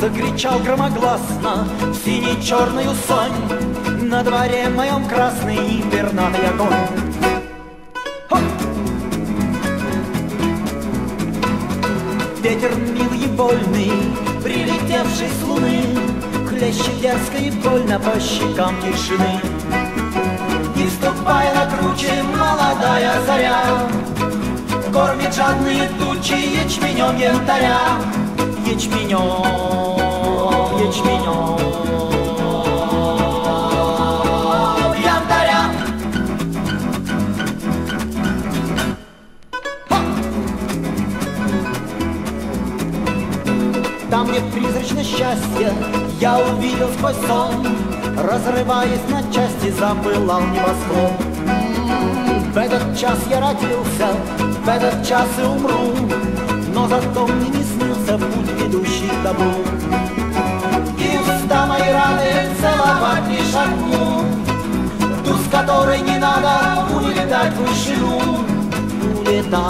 Закричал громогласно в сине-черную сонь На дворе моем красный пернатый огонь! Ветер милый и больный, прилетевший с луны Хлещет дерзко и больно по щекам тишины. И ступая на круче молодая заря Кормит жадные тучи ячменем янтаря Ячменем, ячменем Янтаря! Там, где призрачное счастье, я увидел сквозь сон, Разрываясь на части, запылал небосклон. В этот час я родился, в этот час и умру, Но зато мне не снился путь, ведущий к добру. И уста мои рады целовать лишь одну, Ту, с которой не надо улетать в вышину, улетать.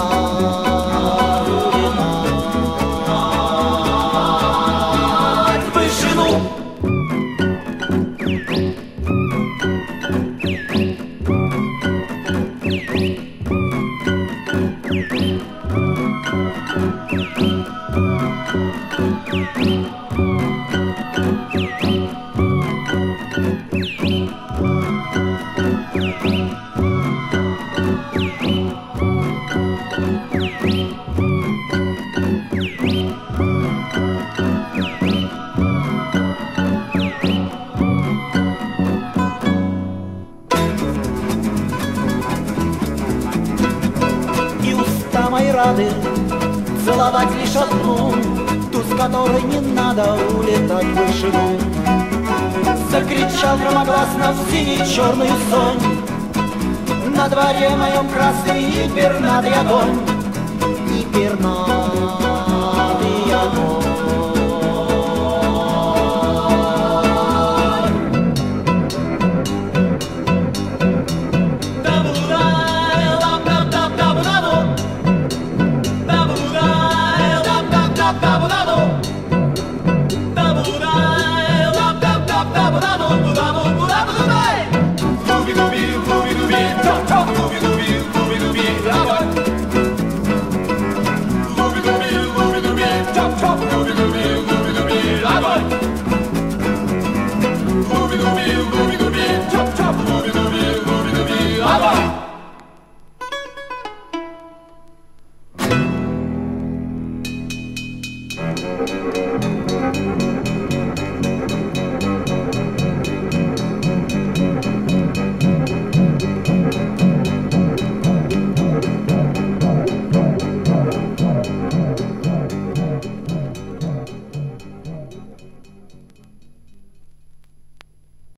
улетать в вышину. И рады целовать лишь одну, Ту, с которой не надо улетать в вышину. Закричал громогласно в синий-черную сонь, На дворе моем красный и пернатый огонь, И пернатый